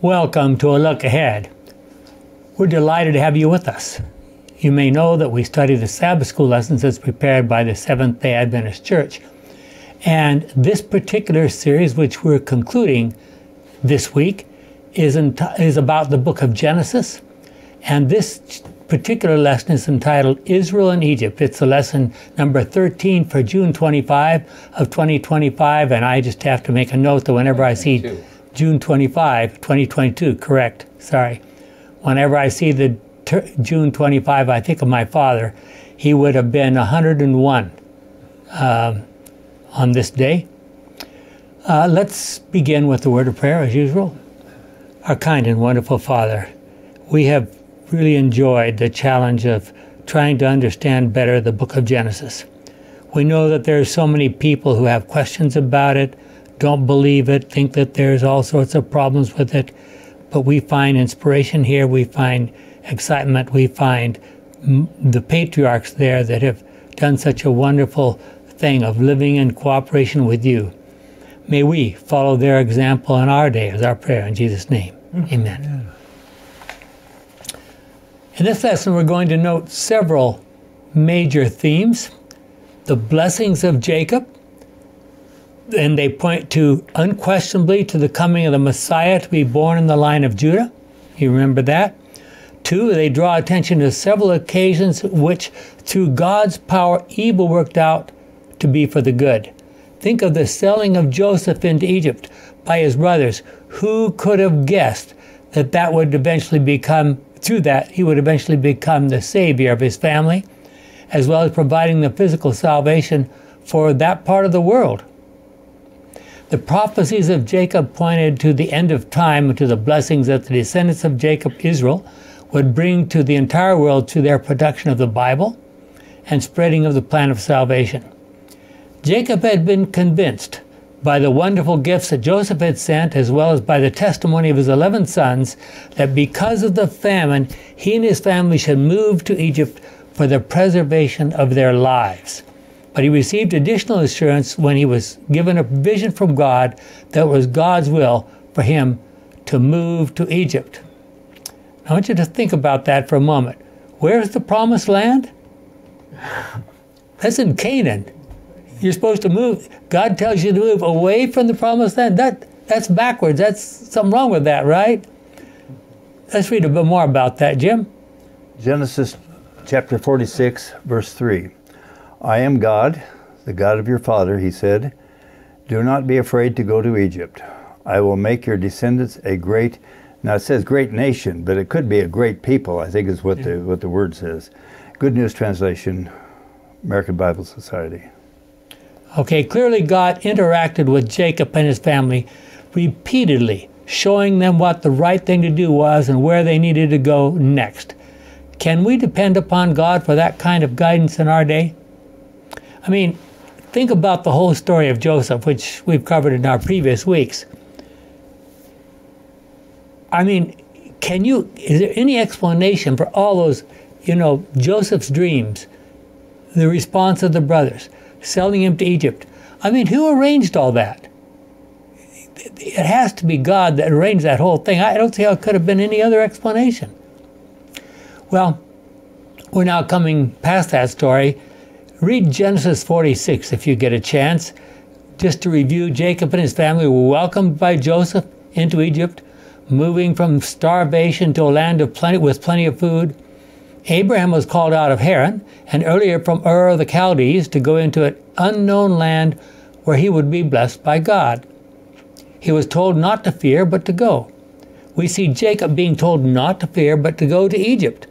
Welcome to a look ahead. We're delighted to have you with us. You may know that we study the Sabbath school lessons as prepared by the Seventh day Adventist Church. And this particular series, which we're concluding this week, is, is about the book of Genesis. And this particular lesson is entitled Israel and Egypt. It's the lesson number 13 for June 25 of 2025. And I just have to make a note that whenever I see June 25, 2022, correct, sorry. Whenever I see the June 25, I think of my father. He would have been 101 um, on this day. Uh, let's begin with the word of prayer as usual. Our kind and wonderful Father, we have really enjoyed the challenge of trying to understand better the book of Genesis. We know that there are so many people who have questions about it, don't believe it, think that there's all sorts of problems with it. But we find inspiration here, we find excitement, we find the patriarchs there that have done such a wonderful thing of living in cooperation with you. May we follow their example in our day, is our prayer in Jesus' name. Mm-hmm. Amen. In this lesson, we're going to note several major themes the blessings of Jacob, and they point to unquestionably to the coming of the Messiah to be born in the line of Judah. You remember that? Two, they draw attention to several occasions which, through God's power, evil worked out to be for the good. Think of the selling of Joseph into Egypt by his brothers. Who could have guessed that that would eventually become, through that, he would eventually become the savior of his family, as well as providing the physical salvation for that part of the world? The prophecies of Jacob pointed to the end of time and to the blessings that the descendants of Jacob, Israel, would bring to the entire world through their production of the Bible and spreading of the plan of salvation. Jacob had been convinced by the wonderful gifts that Joseph had sent, as well as by the testimony of his 11 sons, that because of the famine, he and his family should move to Egypt for the preservation of their lives. But he received additional assurance when he was given a vision from God that was God's will for him to move to Egypt. I want you to think about that for a moment. Where's the promised land? That's in Canaan. You're supposed to move. God tells you to move away from the promised land. That that's backwards. That's something wrong with that, right? Let's read a bit more about that, Jim. Genesis chapter 46, verse 3. I am God, the God of your father, he said. Do not be afraid to go to Egypt. I will make your descendants a great now it says great nation, but it could be a great people, I think is what the what the word says. Good News Translation, American Bible Society. Okay, clearly God interacted with Jacob and his family repeatedly, showing them what the right thing to do was and where they needed to go next. Can we depend upon God for that kind of guidance in our day? I mean, think about the whole story of Joseph, which we've covered in our previous weeks. I mean, can you, is there any explanation for all those, you know, Joseph's dreams, the response of the brothers, selling him to Egypt? I mean, who arranged all that? It has to be God that arranged that whole thing. I don't see how it could have been any other explanation. Well, we're now coming past that story. Read Genesis 46 if you get a chance. Just to review, Jacob and his family were welcomed by Joseph into Egypt moving from starvation to a land of plenty with plenty of food. Abraham was called out of Haran and earlier from Ur of the Chaldees to go into an unknown land where he would be blessed by God. He was told not to fear but to go. We see Jacob being told not to fear but to go to Egypt,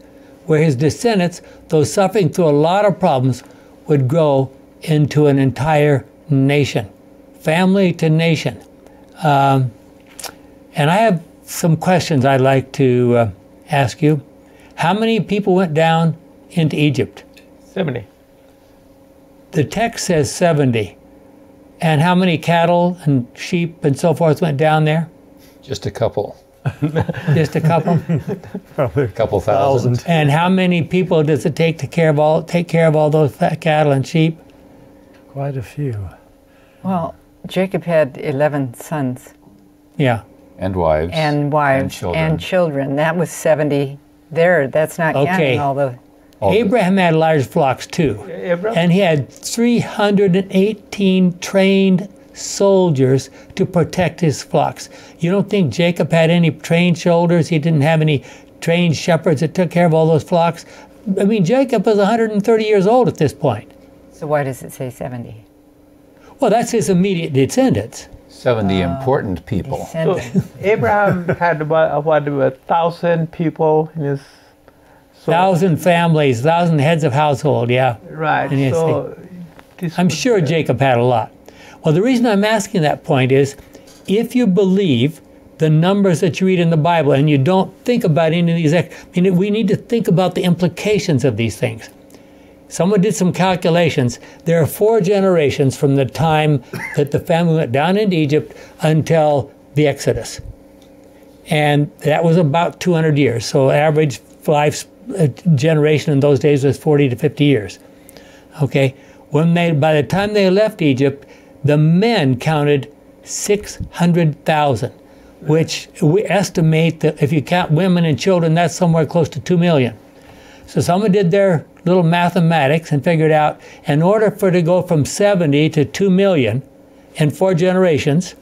where his descendants, though suffering through a lot of problems, would grow into an entire nation, family to nation. Um, and I have some questions I'd like to uh, ask you. How many people went down into Egypt? 70. The text says 70. And how many cattle and sheep and so forth went down there? Just a couple. Just a couple. Probably A couple thousand. and how many people does it take to care of all take care of all those fat cattle and sheep? Quite a few. Well, Jacob had 11 sons. Yeah. And wives. and wives And children. and children. That was 70 there. That's not Okay. counting all the. All the- Abraham had large flocks too. Abraham? And he had 318 trained soldiers to protect his flocks. You don't think Jacob had any trained soldiers? He didn't have any trained shepherds that took care of all those flocks? I mean, Jacob was 130 years old at this point. So why does it say 70? Well, that's his immediate descendants. 70 important people. So Abraham had about, what, about a thousand people in his. So, Thousand families, thousand heads of household, yeah. Right. So this I'm would- sure Jacob had a lot. Well, the reason I'm asking that point is if you believe the numbers that you read in the Bible and you don't think about any of these, I mean, we need to think about the implications of these things. Someone did some calculations. There are four generations from the time that the family went down into Egypt until the Exodus. And that was about 200 years. So, average life uh, generation in those days was 40 to 50 years. Okay, when they by the time they left Egypt, the men counted six hundred thousand, which we estimate that if you count women and children, that's somewhere close to two million. So someone did their little mathematics and figured out in order for it to go from 70 to 2 million in four generations,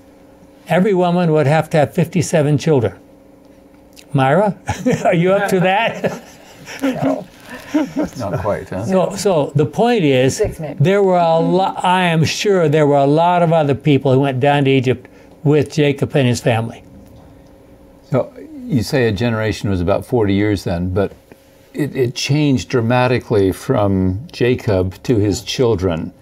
every woman would have to have 57 children. Myra, are you up to that? Not quite, huh? So, so the point is, Six there were a lot. I am sure there were a lot of other people who went down to Egypt with Jacob and his family. So you say a generation was about 40 years then, but it, it changed dramatically from Jacob to his children.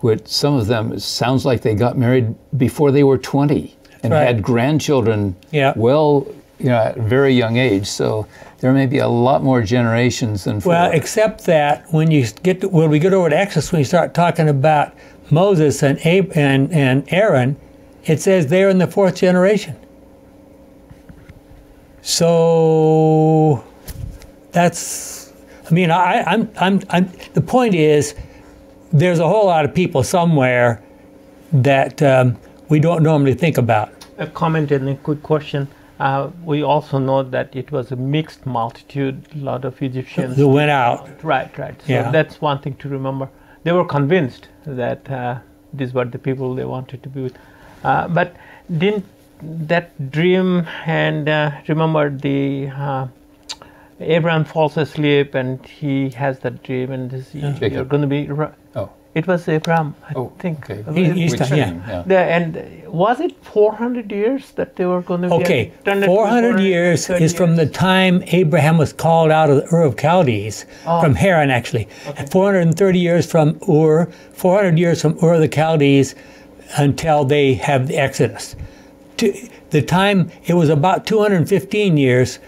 Which some of them it sounds like they got married before they were 20 and right. had grandchildren Yeah. well, you know, at a very young age. So there may be a lot more generations than four. Well, except that when you get to, when we get over to Exodus, when you start talking about Moses and Ab- and and Aaron, it says they're in the fourth generation. So that's, I mean, I, I'm, I'm, I'm, the point is, there's a whole lot of people somewhere that um, we don't normally think about. A comment and a quick question. Uh, we also know that it was a mixed multitude, a lot of Egyptians. That went out. Right, right. So Yeah. that's one thing to remember. They were convinced that uh, these were the people they wanted to be with. Uh, but didn't that dream and uh, remember the uh, Abraham falls asleep and he has that dream and this, you're going to be. It was Abraham, I oh, think. okay. He's Which yeah. yeah. And was it 400 years that they were going to? Okay, turned into 400 years 430 is from the time Abraham was called out of the Ur of Chaldees, Oh. from Haran actually. Okay. 430 years from Ur, 400 years from Ur of the Chaldees until they have the Exodus. To, the time, it was about 215 years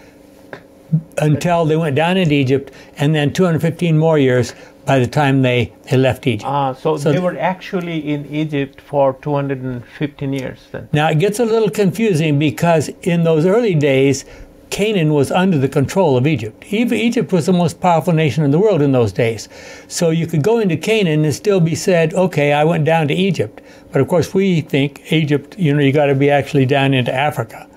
until they went down into Egypt, and then 215 more years by the time they, they left Egypt. Ah, so, So they th- were actually in Egypt for 215 years then. Now it gets a little confusing because in those early days, Canaan was under the control of Egypt. Egypt was the most powerful nation in the world in those days. So you could go into Canaan and still be said, okay, I went down to Egypt. But of course, we think Egypt, you know, you got to be actually down into Africa.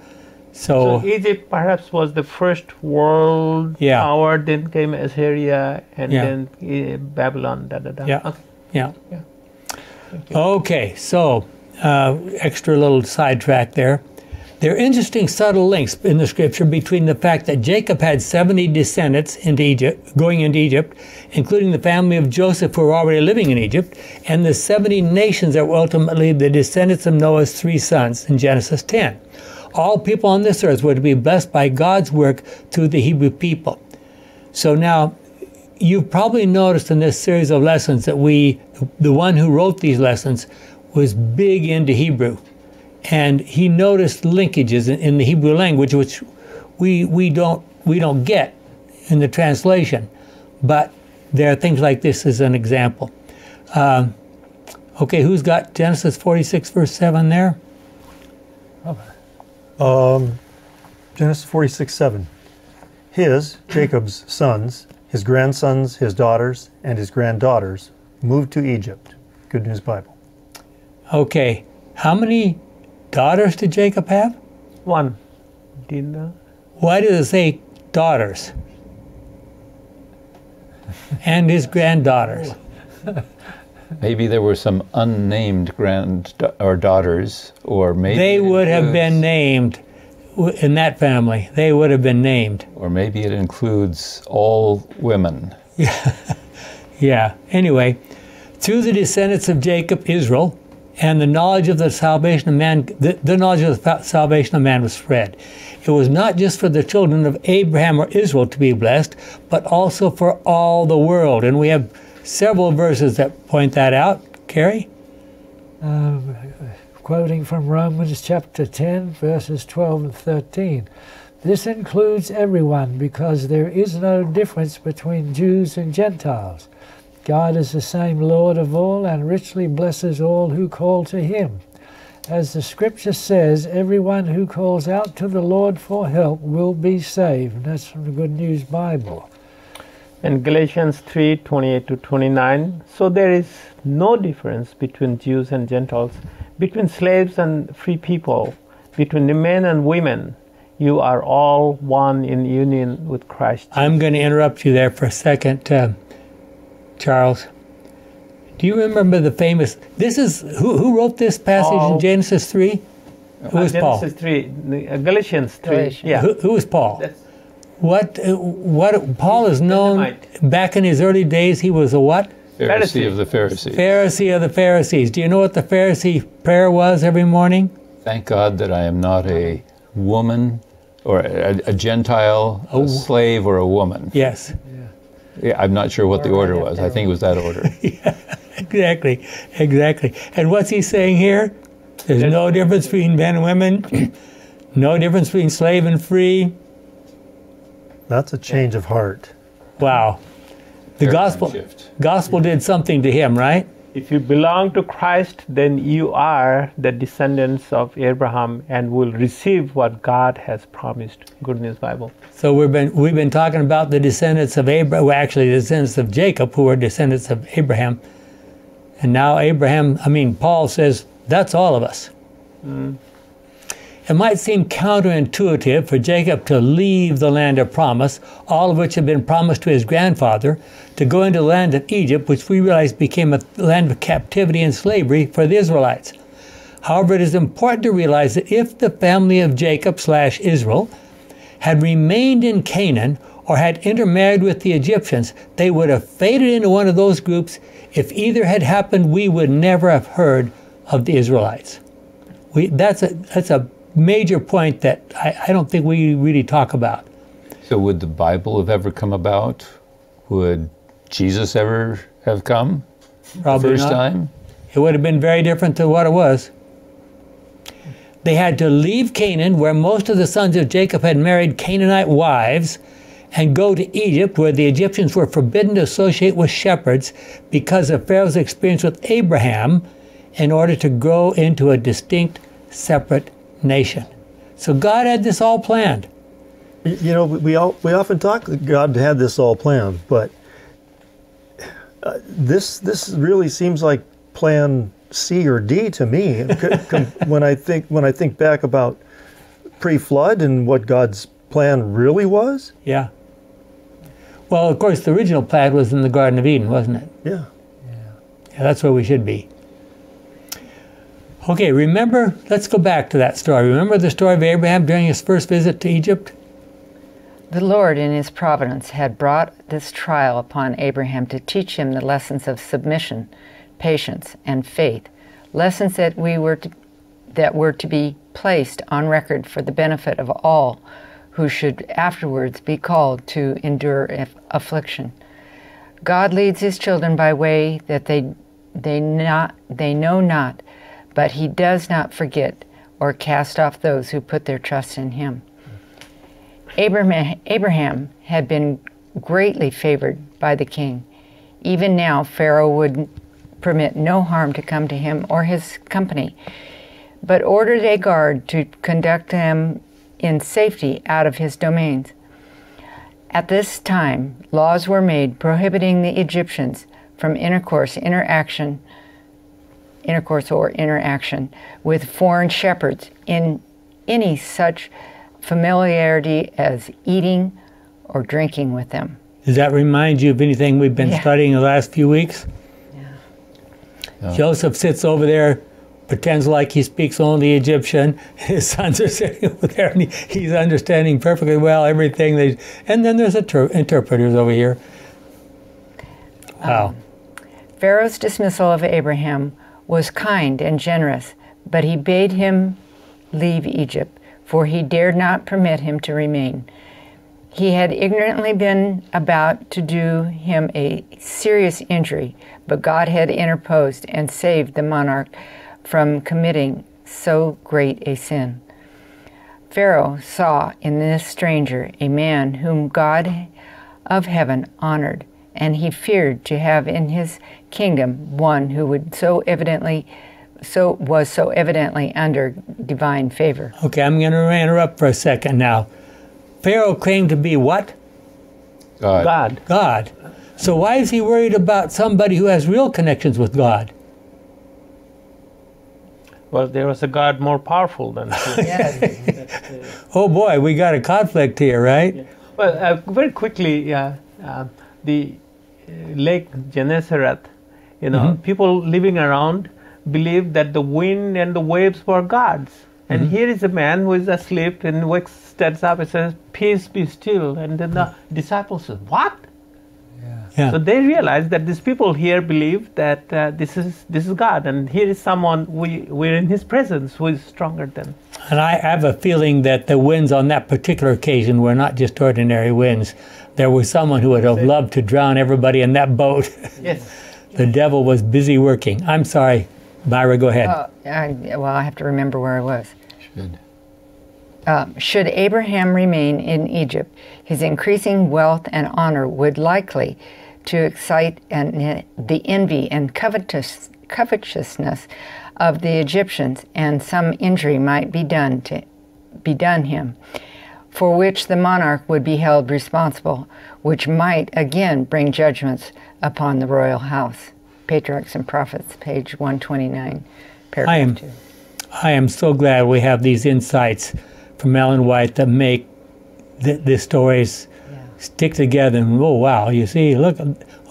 So, So Egypt perhaps was the first world Yeah. power, then came Assyria, and Yeah. then uh, Babylon. Da, da, da. yeah, Okay. yeah. Yeah. Okay, so uh, extra little sidetrack there. There are interesting subtle links in the scripture between the fact that Jacob had 70 descendants into Egypt, going into Egypt, including the family of Joseph who were already living in Egypt, and the 70 nations that were ultimately the descendants of Noah's three sons in Genesis 10. All people on this earth were to be blessed by God's work through the Hebrew people. So now, you've probably noticed in this series of lessons that we, the one who wrote these lessons, was big into Hebrew, and he noticed linkages in, in the Hebrew language, which we we don't we don't get in the translation, but there are things like this as an example. Um, okay, who's got Genesis forty six verse seven there? Um, Genesis 46 7. His, Jacob's sons, his grandsons, his daughters, and his granddaughters moved to Egypt. Good News Bible. Okay, how many daughters did Jacob have? One. Do you know? Why does it say daughters? and his granddaughters. Maybe there were some unnamed grand or daughters, or maybe They would have been named in that family. They would have been named. or maybe it includes all women. Yeah. yeah. Anyway, through the descendants of Jacob, Israel, and the knowledge of the salvation of man, the, the knowledge of the salvation of man was spread. It was not just for the children of Abraham or Israel to be blessed, but also for all the world. And we have several verses that point that out. Carrie? um, quoting from Romans chapter 10, verses 12 and 13. This includes everyone because there is no difference between Jews and Gentiles. God is the same Lord of all and richly blesses all who call to him. As the scripture says, everyone who calls out to the Lord for help will be saved. And that's from the Good News Bible. And Galatians 3 28 to 29. So there is no difference between Jews and Gentiles, between slaves and free people, between the men and women. You are all one in union with Christ. I'm going to interrupt you there for a second, uh, Charles. Do you remember the famous? This is who, who wrote this passage Paul. in Genesis 3? Who was Paul? Genesis 3, uh, Galatians 3. Galatians. Yeah. Who, who was Paul? That's- What uh, what Paul is known Benjamite. back in his early days he was a what? Pharisee, Pharisee. of the Pharisees. Pharisee of the Pharisees. Do you know what the Pharisee prayer was every morning? Thank God that I am not a woman or a, a Gentile, a slave, or a woman. Yes. Yeah, I'm not sure what the order was. I think it was that order. Exactly. Exactly. And what's he saying here? There's no difference between men and women. no difference between slave and free. That's a change of heart. Wow. The Paradigm gospel shift. gospel did something to him, right? If you belong to Christ, then you are the descendants of Abraham and will receive what God has promised. Good News Bible. So we've been we've been talking about the descendants of Abraham, well, actually the descendants of Jacob, who are descendants of Abraham, and now Abraham. I mean, Paul says that's all of us. Mm. It might seem counterintuitive for Jacob to leave the land of promise, all of which had been promised to his grandfather, to go into the land of Egypt, which we realize became a land of captivity and slavery for the Israelites. However, it is important to realize that if the family of Jacob slash Israel had remained in Canaan or had intermarried with the Egyptians, they would have faded into one of those groups. If either had happened, we would never have heard of the Israelites. We, that's, a, that's a major point that I, I don't think we really talk about. So, would the Bible have ever come about? Would Jesus ever have come Probably first not. time? It would have been very different to what it was. They had to leave Canaan, where most of the sons of Jacob had married Canaanite wives, and go to Egypt, where the Egyptians were forbidden to associate with shepherds because of Pharaoh's experience with Abraham, in order to grow into a distinct, separate nation. So God had this all planned. You know, we all, we often talk that God had this all planned, but uh, this this really seems like Plan C or D to me. When I think when I think back about pre-flood and what God's plan really was. Yeah. Well, of course, the original plan was in the Garden of Eden, wasn't it? Yeah. Yeah, that's where we should be. Okay, remember, let's go back to that story. Remember the story of Abraham during his first visit to Egypt? The Lord, in His providence, had brought this trial upon Abraham to teach him the lessons of submission, patience, and faith, lessons that we were to, that were to be placed on record for the benefit of all who should afterwards be called to endure aff- affliction. God leads His children by way that they they not they know not, but He does not forget or cast off those who put their trust in Him. Abraham, Abraham had been greatly favored by the king. Even now, Pharaoh would permit no harm to come to him or his company, but ordered a guard to conduct them in safety out of his domains. At this time, laws were made prohibiting the Egyptians from intercourse, interaction, intercourse or interaction with foreign shepherds in any such familiarity as eating or drinking with them. Does that remind you of anything we've been Yeah. studying the last few weeks? Yeah. Joseph sits over there, pretends like he speaks only Egyptian. His sons are sitting over there, and he, he's understanding perfectly well everything. They, and then there's inter- interpreters over here. Um, wow. Pharaoh's dismissal of Abraham was kind and generous, but he bade him leave Egypt, for he dared not permit him to remain. He had ignorantly been about to do him a serious injury, but God had interposed and saved the monarch from committing so great a sin. Pharaoh saw in this stranger a man whom God of heaven honored, and he feared to have in his kingdom one who would so evidently so was so evidently under divine favor. Okay, I'm going to interrupt for a second now. Pharaoh claimed to be what? God. God. God. So why is he worried about somebody who has real connections with God? Well, there was a God more powerful than him. Oh boy, we got a conflict here, right? Well, uh, very quickly, uh, uh, the uh, Lake Gennesaret, you know, mm-hmm. people living around believed that the wind and the waves were gods. And mm-hmm. here is a man who is asleep and wakes, stands up and says, "Peace be still." And then the mm-hmm. disciples said, "What?" Yeah. So they realize that these people here believe that uh, this is this is God, and here is someone we we're in His presence who is stronger than. And I have a feeling that the winds on that particular occasion were not just ordinary winds. There was someone who would have loved to drown everybody in that boat. Yes. the devil was busy working. I'm sorry, Myra, go ahead. Uh, I, well, I have to remember where I was. Should. Um, should Abraham remain in Egypt, his increasing wealth and honor would likely to excite an, the envy and covetous, covetousness of the Egyptians, and some injury might be done to be done him, for which the monarch would be held responsible, which might again bring judgments upon the royal house. Patriarchs and Prophets, page 129, paragraph I am- 2. I am so glad we have these insights from Ellen White that make th- the stories stick together. And oh, wow, you see, look,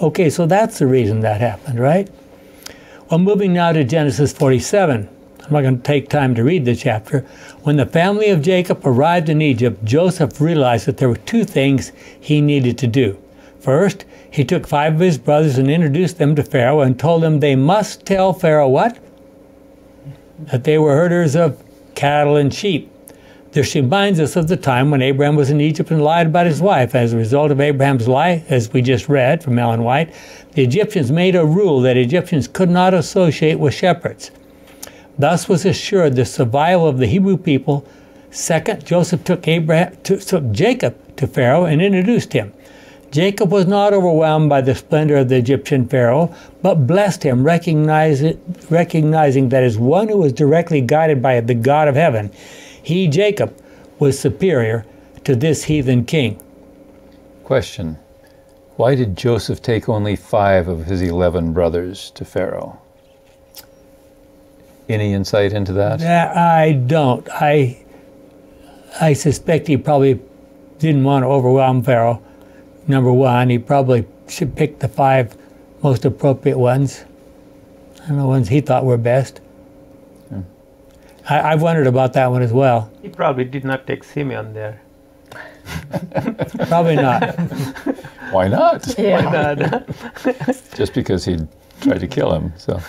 okay, so that's the reason that happened, right? Well, moving now to Genesis 47. I'm not going to take time to read the chapter. When the family of Jacob arrived in Egypt, Joseph realized that there were two things he needed to do. First, he took five of his brothers and introduced them to Pharaoh and told them they must tell Pharaoh what? that they were herders of cattle and sheep. This reminds us of the time when Abraham was in Egypt and lied about his wife. As a result of Abraham's lie, as we just read from Ellen White, the Egyptians made a rule that Egyptians could not associate with shepherds. Thus was assured the survival of the Hebrew people. Second, Joseph took Abraham to, took Jacob to Pharaoh and introduced him. Jacob was not overwhelmed by the splendor of the Egyptian Pharaoh, but blessed him, recognizing that as one who was directly guided by the God of heaven, he, Jacob, was superior to this heathen king. Question. Why did Joseph take only five of his 11 brothers to Pharaoh? Any insight into that? That I don't. I I suspect he probably didn't want to overwhelm Pharaoh. Number one, he probably should pick the five most appropriate ones, and the ones he thought were best. I, I've wondered about that one as well. He probably did not take Simeon there. Probably not. Why not? Yeah. Just because he tried to kill him. So,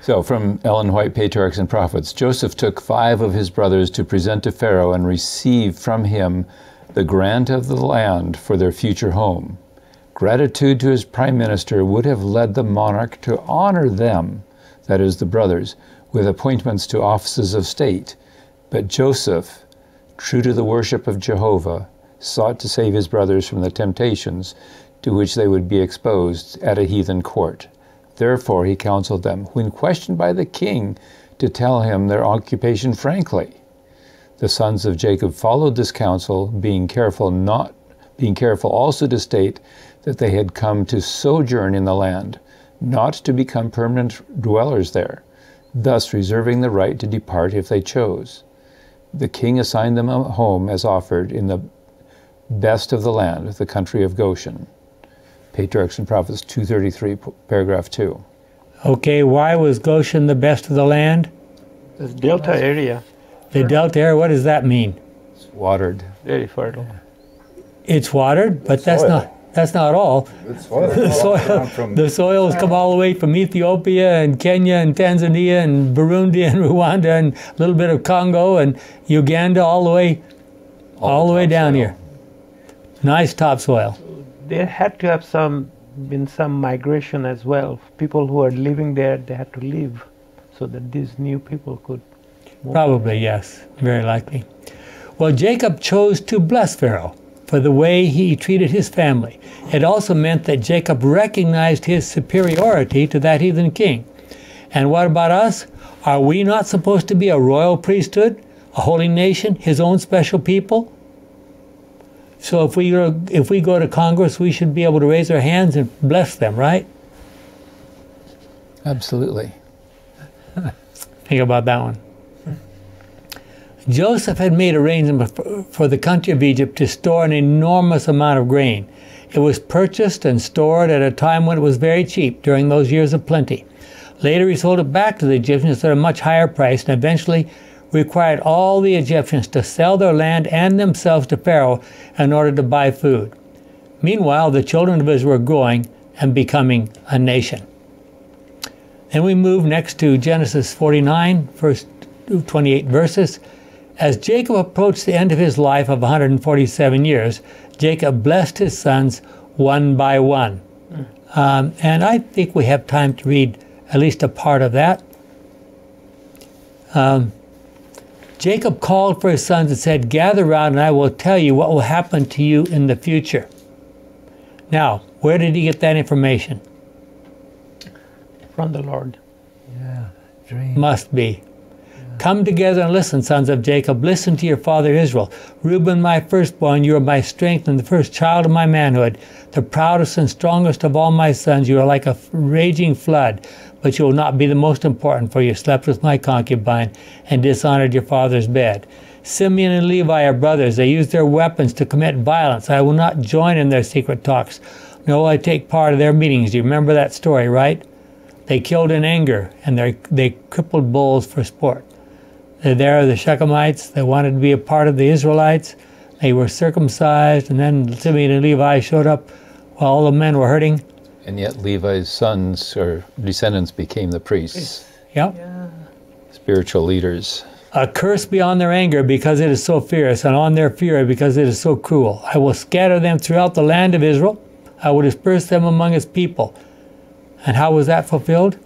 so from Ellen White, Patriarchs and Prophets, Joseph took five of his brothers to present to Pharaoh and receive from him the grant of the land for their future home. Gratitude to his prime minister would have led the monarch to honor them, that is, the brothers, with appointments to offices of state. But Joseph, true to the worship of Jehovah, sought to save his brothers from the temptations to which they would be exposed at a heathen court. Therefore, he counseled them, when questioned by the king, to tell him their occupation frankly. The sons of Jacob followed this counsel, being careful not being careful also to state that they had come to sojourn in the land, not to become permanent dwellers there, thus reserving the right to depart if they chose. The king assigned them a home as offered in the best of the land, the country of Goshen. Patriarchs and Prophets 233, paragraph 2. Okay, why was Goshen the best of the land? This delta area, The Delta area, what does that mean? It's watered. very fertile. It's watered, but that's Soil. not that's not all. The soil, the soils come all the way from Ethiopia and Kenya and Tanzania and Burundi and Rwanda and a little bit of Congo and Uganda all the way all the way down here. Nice topsoil. There had to have some been some migration as well. People who are living there, they had to leave, so that these new people could. Probably, yes, very likely. Well, Jacob chose to bless Pharaoh for the way he treated his family. It also meant that Jacob recognized his superiority to that heathen king. And what about us? Are we not supposed to be a royal priesthood, a holy nation, his own special people? So if we go, if we go to Congress, we should be able to raise our hands and bless them, right? Absolutely. Think about that one. Joseph had made arrangements for- the country of Egypt to store an enormous amount of grain. It was purchased and stored at a time when it was very cheap during those years of plenty. Later, he sold it back to the Egyptians at a much higher price and eventually required all the Egyptians to sell their land and themselves to Pharaoh in order to buy food. Meanwhile, the children of Israel were growing and becoming a nation. Then we move next to Genesis 49, first 28 verses. As Jacob approached the end of his life of 147 years, Jacob blessed his sons one by one. Um, and I think we have time to read at least a part of that. Um, Jacob called for his sons and said, Gather round, and I will tell you what will happen to you in the future. Now, where did he get that information? from the Lord. Yeah, dream. Must be. Come together and listen, sons of Jacob. Listen to your father Israel. Reuben, my firstborn, you are my strength and the first child of my manhood. The proudest and strongest of all my sons, you are like a raging flood, but you will not be the most important, for you slept with my concubine and dishonored your father's bed. Simeon and Levi are brothers. They use their weapons to commit violence. I will not join in their secret talks. No, I take part of their meetings. You remember that story, right? They killed in anger, and they crippled bulls for sport. They're the Shechemites. They wanted to be a part of the Israelites. They were circumcised, and then Simeon and Levi showed up while all the men were hurting. And yet Levi's sons or descendants became the priests, Yep. spiritual leaders. A curse beyond their anger because it is so fierce, and on their fury because it is so cruel. I will scatter them throughout the land of Israel. I will disperse them among its people. And how was that fulfilled?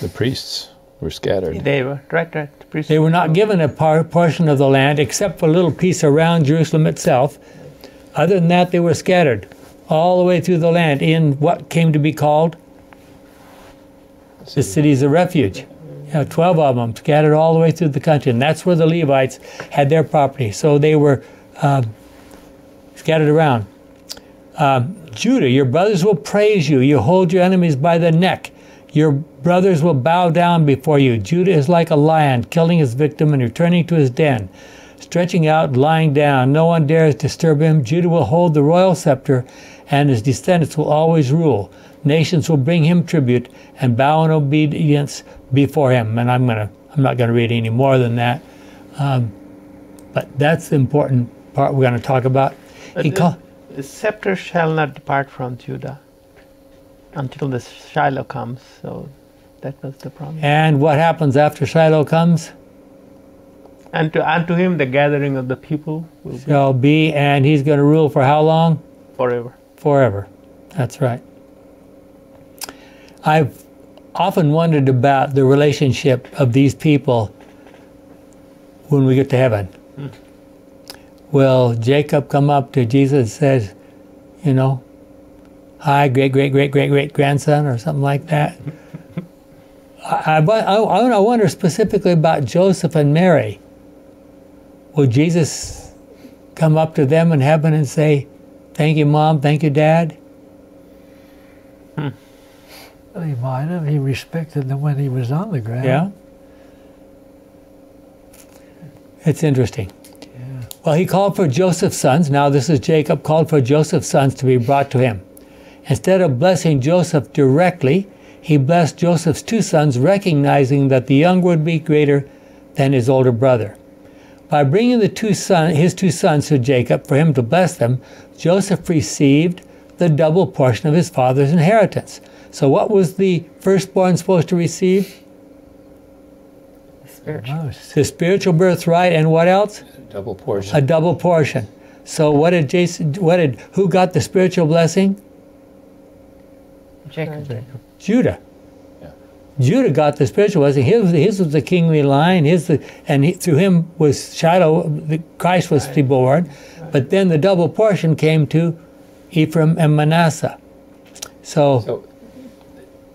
The priests were scattered. They were right, right. the priests- They were not given a par- portion of the land except for a little piece around Jerusalem itself. Other than that, they were scattered all the way through the land in what came to be called the cities of refuge. You know, 12 of them scattered all the way through the country, and that's where the Levites had their property. So they were um, scattered around. Um, Judah, your brothers will praise you. You hold your enemies by the neck. Your brothers will bow down before you. Judah is like a lion, killing his victim and returning to his den. Stretching out, lying down, no one dares disturb him. Judah will hold the royal scepter, and his descendants will always rule. Nations will bring him tribute and bow in obedience before him. And I'm gonna, I'm not gonna read any more than that. Um, but that's the important part we're gonna talk about. He the- The scepter shall not depart from Judah until the Shiloh comes. So that was the promise. and what happens after Shiloh comes? And to and to him the gathering of the people will be Shall be, and he's going to rule for how long? forever. Forever. That's right. I've often wondered about the relationship of these people when we get to heaven. Hmm. Will Jacob come up to Jesus and says, you know, hi, great, great, great, great, great grandson, or something like that? I, I, I, I wonder specifically about Joseph and Mary. Will Jesus come up to them in heaven and say, Thank you, Mom. Thank you, Dad? Well, he might have. He respected them when he was on the ground. Yeah. It's interesting. Well, he called for Joseph's sons. Now, this is Jacob called for Joseph's sons to be brought to him. Instead of blessing Joseph directly, he blessed Joseph's two sons, recognizing that the younger would be greater than his older brother. By bringing the two son, his two sons to Jacob for him to bless them, Joseph received the double portion of his father's inheritance. So, what was the firstborn supposed to receive? Spiritual. Most. The spiritual birthright, and what else? A double portion. A double portion. So, what did Jason? What did? Who got the spiritual blessing? Jacob. Judah. Yeah. Judah got the spiritual blessing. His, his was the kingly line. His, the, and he, through him was Shiloh. The, Christ was to be born. But then the double portion came to Ephraim and Manasseh. So, So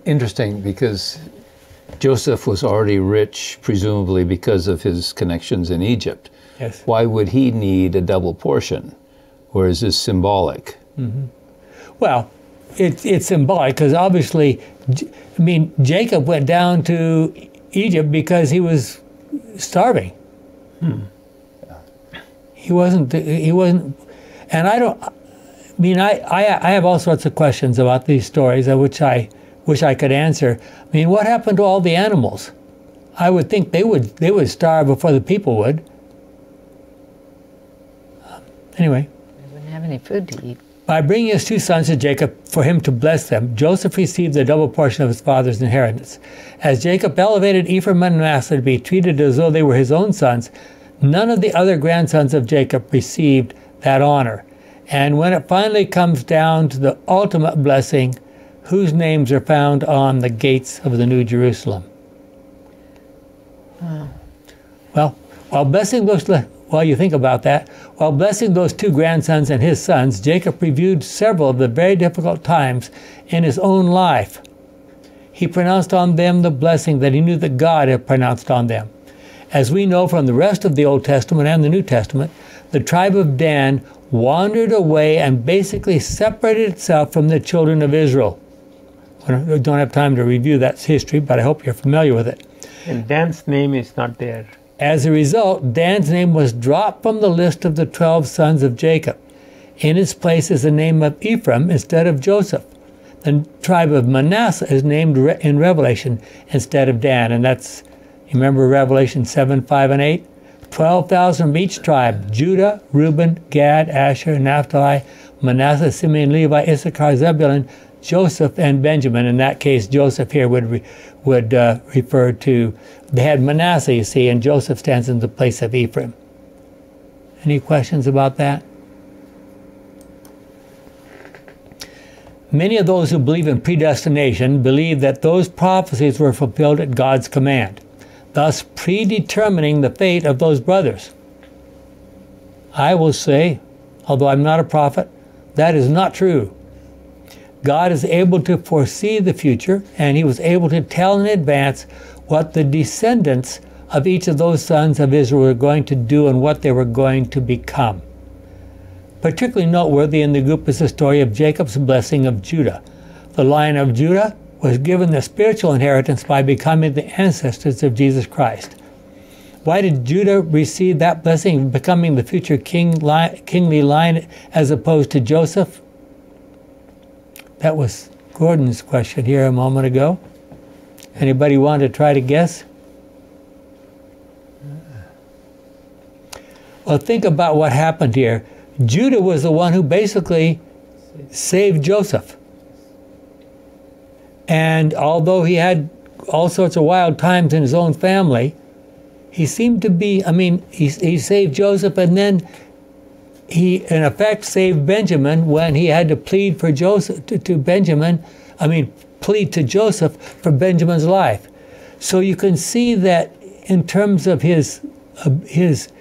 interesting because Joseph was already rich, presumably because of his connections in Egypt. yes. Why would he need a double portion? Or is this symbolic? Mm-hmm. Well, it, it's symbolic because obviously, I mean, Jacob went down to Egypt because he was starving. Hmm. He wasn't. He wasn't. And I don't. I mean, I, I I have all sorts of questions about these stories, which I wish I could answer. I mean, what happened to all the animals? I would think they would they would starve before the people would. Anyway. They wouldn't have any food to eat. By bringing his two sons to Jacob for him to bless them, Joseph received the double portion of his father's inheritance. As Jacob elevated Ephraim and Manasseh to be treated as though they were his own sons, none of the other grandsons of Jacob received that honor. And when it finally comes down to the ultimate blessing, whose names are found on the gates of the New Jerusalem? Well, while blessing those, while you think about that, while blessing those two grandsons and his sons, Jacob reviewed several of the very difficult times in his own life. He pronounced on them the blessing that he knew that God had pronounced on them. As we know from the rest of the Old Testament and the New Testament, the tribe of Dan wandered away and basically separated itself from the children of Israel. We don't have time to review that history, but I hope you're familiar with it. And Dan's name is not there. As a result, Dan's name was dropped from the list of the 12 sons of Jacob. In its place is the name of Ephraim instead of Joseph. The tribe of Manasseh is named in Revelation instead of Dan, and that's, you remember Revelation 7, 5, and 8? 12,000 from each tribe Judah, Reuben, Gad, Asher, Naphtali, Manasseh, Simeon, Levi, Issachar, Zebulun, Joseph, and Benjamin. In that case, Joseph here would, would uh, refer to, they had Manasseh, you see, and Joseph stands in the place of Ephraim. Any questions about that? Many of those who believe in predestination believe that those prophecies were fulfilled at God's command, thus predetermining the fate of those brothers. I will say, although I'm not a prophet, that is not true. God is able to foresee the future, and he was able to tell in advance what the descendants of each of those sons of Israel were going to do and what they were going to become. Particularly noteworthy in the group is the story of Jacob's blessing of Judah. The line of Judah was given the spiritual inheritance by becoming the ancestors of Jesus Christ. Why did Judah receive that blessing, of becoming the future king line, kingly line as opposed to Joseph? That was Gordon's question here a moment ago. Anybody want to try to guess? Well, think about what happened here. Judah was the one who basically saved Joseph. And although he had all sorts of wild times in his own family, he seemed to be, I mean, he, he saved Joseph and then he, in effect, saved Benjamin when he had to plead for Joseph, to, to Benjamin, I mean, plead to Joseph for Benjamin's life. So you can see that in terms of his, uh, his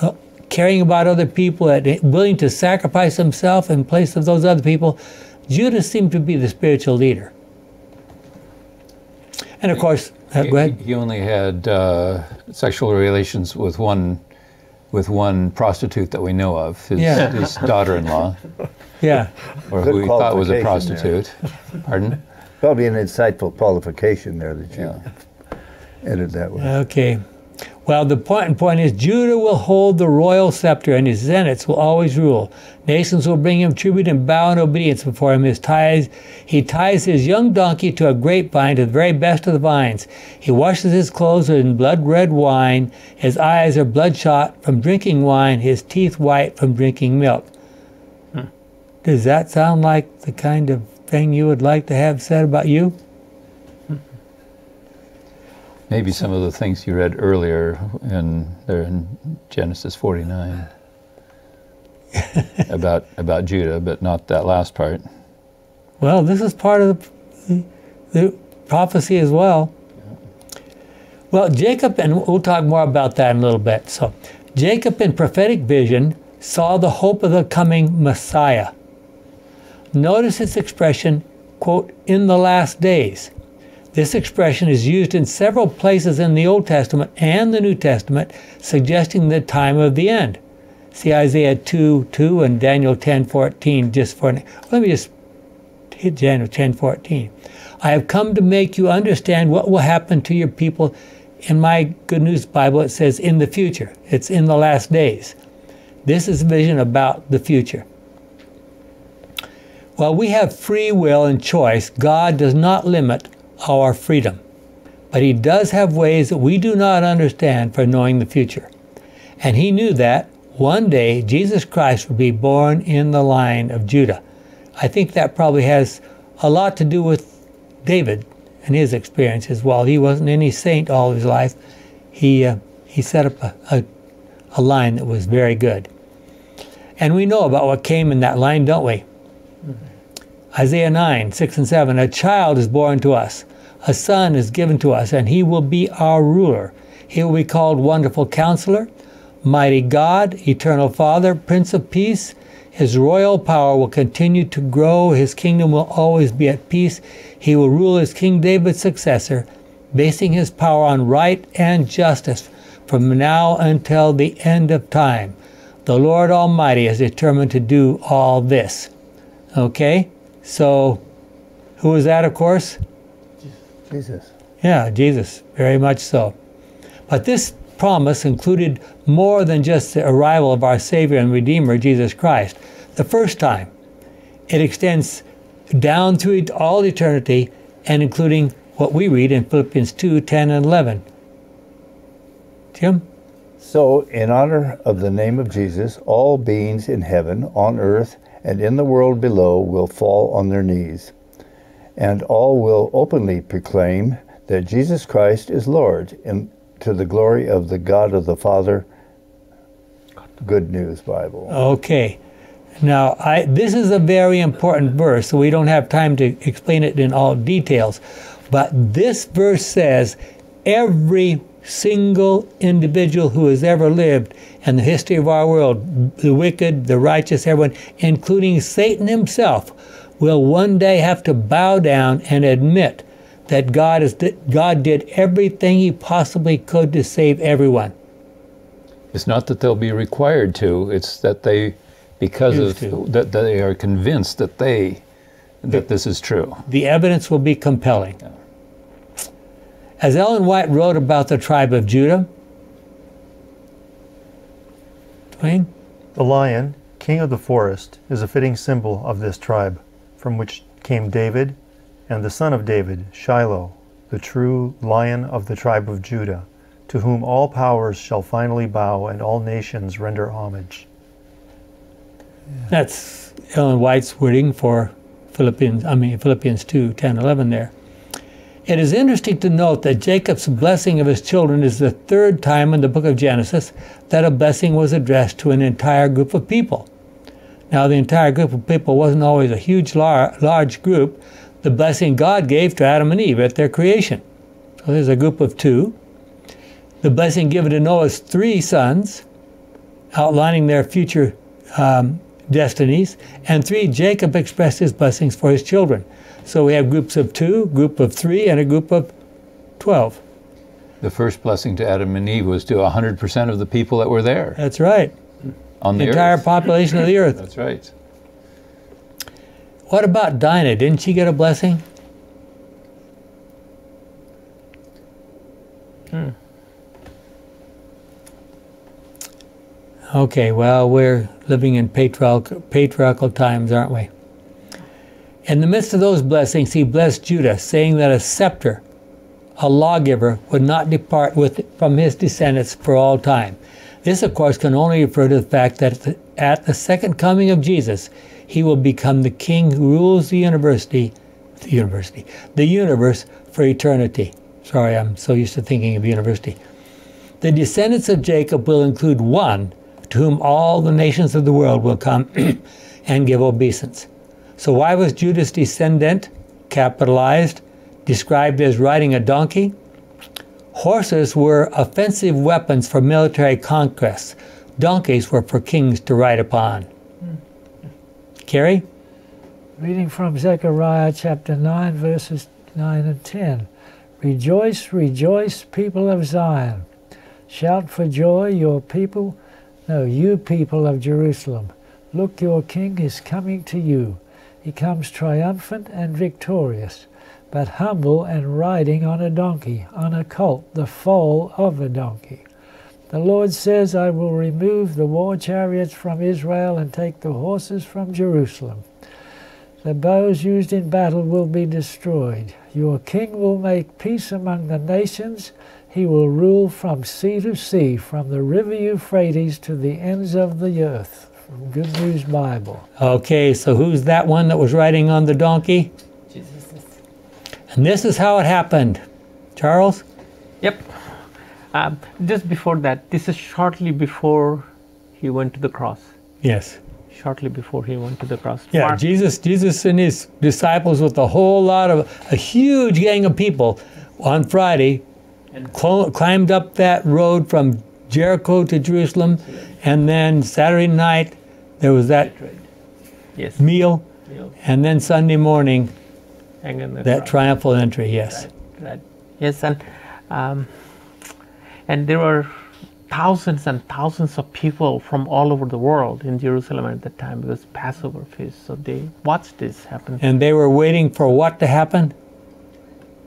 uh, caring about other people, and willing to sacrifice himself in place of those other people, Judah seemed to be the spiritual leader. And of course, uh. He, he only had uh, sexual relations with one, with one prostitute that we know of, his, Yeah. his daughter-in-law, Yeah. or Good who he thought was a qualification prostitute. Pardon? Probably an insightful qualification there that you Yeah. ended that way. Okay. Well, the point point is Judah will hold the royal scepter, and his descendants will always rule. Nations will bring him tribute and bow in obedience before him. His ties, he ties his young donkey to a grapevine, to the very best of the vines. He washes his clothes in blood red wine. His eyes are bloodshot from drinking wine. His teeth white from drinking milk. Hmm. Does that sound like the kind of thing you would like to have said about you? Maybe some of the things you read earlier in there in Genesis 49 about about Judah, but not that last part. Well, this is part of the, the prophecy as well. Well, Jacob, and we'll talk more about that in a little bit. So, Jacob in prophetic vision saw the hope of the coming Messiah. Notice its expression, quote, in the last days. This expression is used in several places in the Old Testament and the New Testament, suggesting the time of the end. See Isaiah 2 2 and Daniel 10 14, just for let me just hit Daniel 10 14. I have come to make you understand what will happen to your people. In my Good News Bible, it says in the future, it's in the last days. This is a vision about the future. While we have free will and choice, God does not limit our freedom. But He does have ways that we do not understand for knowing the future. And He knew that one day Jesus Christ would be born in the line of Judah. I think that probably has a lot to do with David and his experiences. While he wasn't any saint all his life, he, uh, he set up a, a, a line that was very good. And we know about what came in that line, don't we? Isaiah 9, 6 and 7. A child is born to us, a son is given to us, and he will be our ruler. He will be called Wonderful Counselor, Mighty God, Eternal Father, Prince of Peace. His royal power will continue to grow. His kingdom will always be at peace. He will rule as King David's successor, basing his power on right and justice from now until the end of time. The Lord Almighty is determined to do all this. Okay? So, who is that, of course? Jesus. Yeah, Jesus, very much so. But this promise included more than just the arrival of our Savior and Redeemer, Jesus Christ. The first time, it extends down through all eternity and including what we read in Philippians 2 10 and 11. Jim? So, in honor of the name of Jesus, all beings in heaven, on earth, and in the world below will fall on their knees, and all will openly proclaim that Jesus Christ is Lord, in, to the glory of the God of the Father. Good News Bible. Okay. Now, I, this is a very important verse, so we don't have time to explain it in all details. But this verse says every single individual who has ever lived in the history of our world, the wicked, the righteous, everyone, including Satan himself, will one day have to bow down and admit that God, is, God did everything he possibly could to save everyone. It's not that they'll be required to, it's that they, because Choose of, to. that they are convinced that they, that this is true. The evidence will be compelling. As Ellen White wrote about the tribe of Judah, Dwayne? The lion, king of the forest, is a fitting symbol of this tribe, from which came David and the son of David, Shiloh, the true lion of the tribe of Judah, to whom all powers shall finally bow and all nations render homage. That's Ellen White's wording for Philippians, I mean Philippians 2, 10, 11 there. It is interesting to note that Jacob's blessing of his children is the third time in the book of Genesis that a blessing was addressed to an entire group of people. Now, the entire group of people wasn't always a huge, lar- large group. The blessing God gave to Adam and Eve at their creation. So there's a group of two. The blessing given to Noah's three sons, outlining their future um, destinies. And three, Jacob expressed his blessings for his children. So we have groups of two, group of three, and a group of 12. The first blessing to Adam and Eve was to 100% of the people that were there That's right. On the The entire earth. population of the earth. That's right. What about Dinah? Didn't she get a blessing? Hmm. Okay, well, we're living in patriarchal, patriarchal times, aren't we? In the midst of those blessings, he blessed Judah, saying that a scepter, a lawgiver, would not depart with, from his descendants for all time. This, of course, can only refer to the fact that at the second coming of Jesus, he will become the king who rules the university, the university, the universe for eternity. Sorry, I'm so used to thinking of university. The descendants of Jacob will include one to whom all the nations of the world will come and give obeisance. So, why was Judah's descendant capitalized, described as riding a donkey? Horses were offensive weapons for military conquests. Donkeys were for kings to ride upon. Hmm. Carrie? Reading from Zechariah chapter 9, verses 9 and 10. Rejoice, rejoice, people of Zion. Shout for joy, your people. No, you people of Jerusalem. Look, your king is coming to you. He comes triumphant and victorious, but humble and riding on a donkey, on a colt, the foal of a donkey. The Lord says, I will remove the war chariots from Israel and take the horses from Jerusalem. The bows used in battle will be destroyed. Your king will make peace among the nations. He will rule from sea to sea, from the river Euphrates to the ends of the earth. Good News Bible. Okay, so who's that one that was riding on the donkey? And this is how it happened. Charles? Yep. Um, just before that, this is shortly before he went to the cross. Yes. Shortly before he went to the cross. Yeah, Mark- Jesus, Jesus and his disciples with a whole lot of a huge gang of people on Friday cl- climbed up that road from Jericho to Jerusalem, and then Saturday night there was that Yes. meal, Meal. and then Sunday morning Hang on the that cross. triumphal entry. Yes. Right. Yes, and um, and there were thousands and thousands of people from all over the world in Jerusalem at that time because Passover feast. So they watched this happen. And they were waiting for what to happen?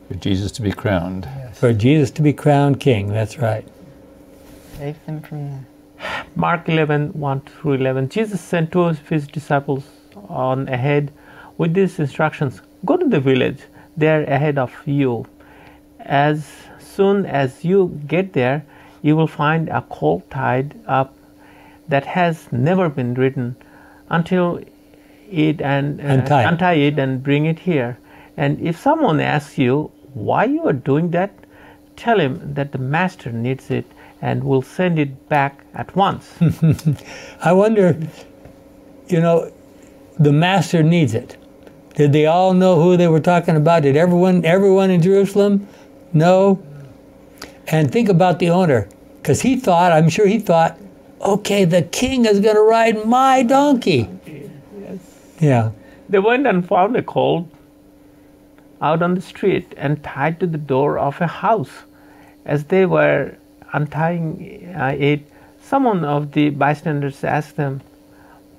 For Jesus to be crowned. For Jesus to be crowned king. That's right. Save them from Mark 11, 1 through 11. Jesus sent two of his disciples on ahead with these instructions Go to the village, they're ahead of you. As soon as you get there, you will find a colt tied up that has never been ridden until it and uh, untie it and bring it here. And if someone asks you why you are doing that, tell him that the master needs it and will send it back at once. I wonder, you know, the master needs it. Did they all know who they were talking about? Did everyone everyone in Jerusalem know? And think about the owner, because he thought, I'm sure he thought, okay, the king is going to ride my donkey. Yes. Yeah. They went and found a colt out on the street and tied to the door of a house. As they were untying uh, it, someone of the bystanders asked them,